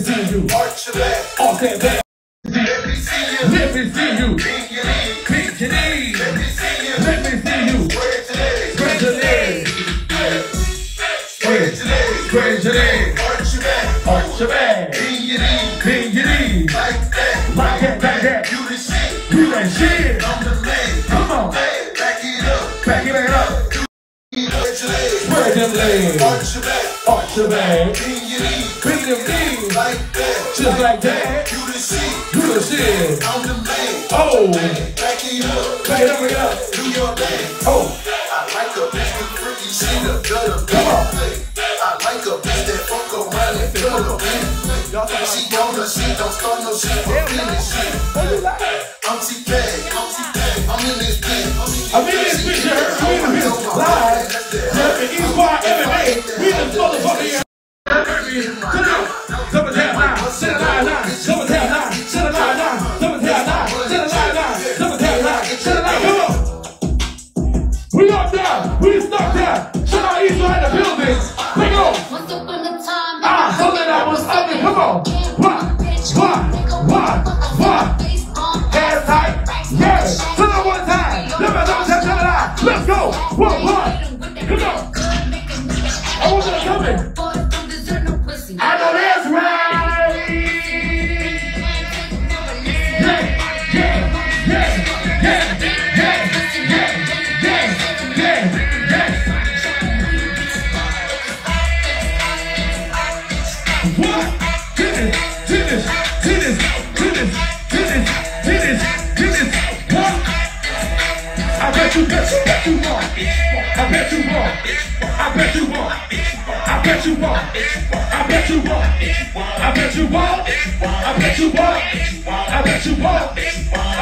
see you. Arch your back. Off that back. Let me see you. Let me see you. Bend your knees. Bend your knees. Let me see you. Let me see you. Spread your legs. Spread your legs. Spread your legs. Spread your legs. Arch your back. Arch your back. Bend your knees. Bend your knees. Like that. Like that, like that. You the shit. Do that shit. I'm the man. Come on. Back it up. Back it up. Spread your legs. Spread them legs. Arch your back. Arch your your knees. Bend them. Like that. Just like that. You the shit. Do the shit. I'm the man. Oh. Back it up. Back it up, up. Do your thing. Oh. I like a bitch with freaky shit, a. Come on. I like a bitch that fuck around and feel the pain. She on the shit, don't start no shit for finish shit. I'm T-K, I'm T-K, I'm in this bitch. I'm in this bitch, 为什么 you won't. I bet you won't. I bet you won't. I bet you won't.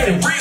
Hey,